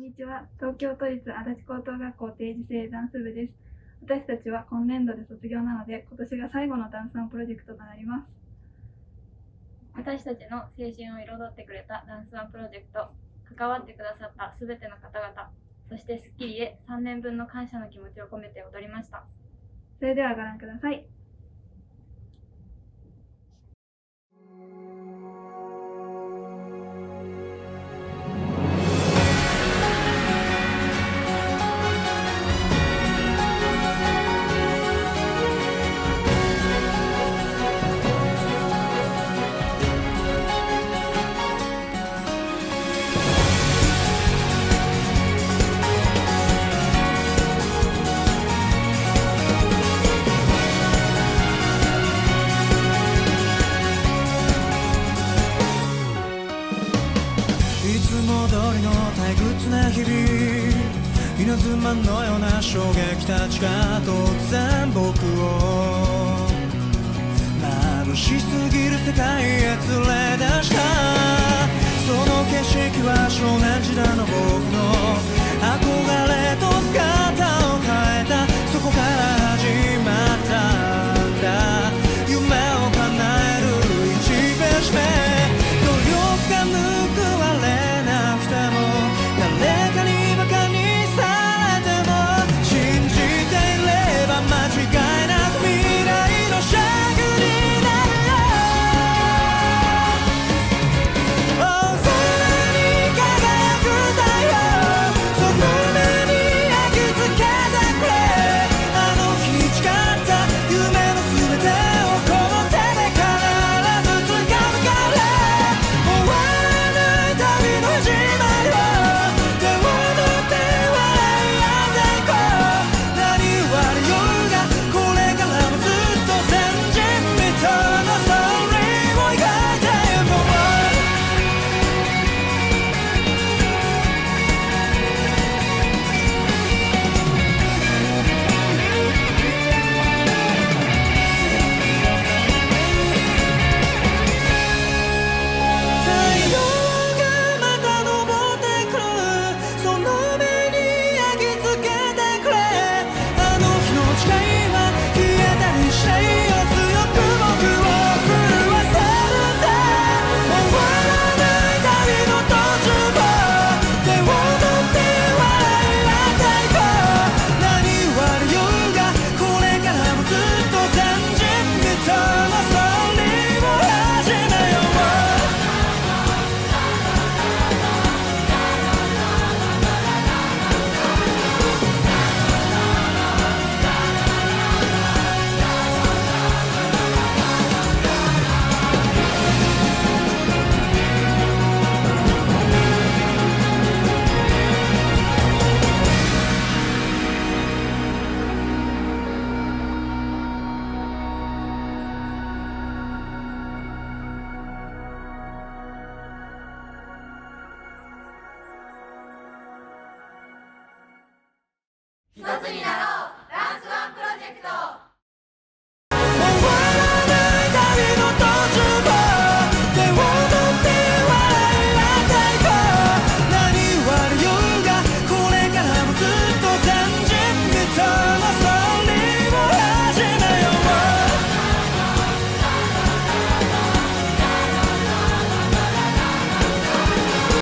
んにちは。東京都立足立高等学校定時制ダンス部です。私たちは今年度で卒業なので、今年が最後のダンスンプロジェクトとなります。私たちの青春を彩ってくれたダンスワンプロジェクト、関わってくださったすべての方々、そして『スッキリ』へ3年分の感謝の気持ちを込めて踊りました。それではご覧くださ。いな日々。稲妻のような衝撃たちが突然僕を眩しすぎる世界へ連れ出した。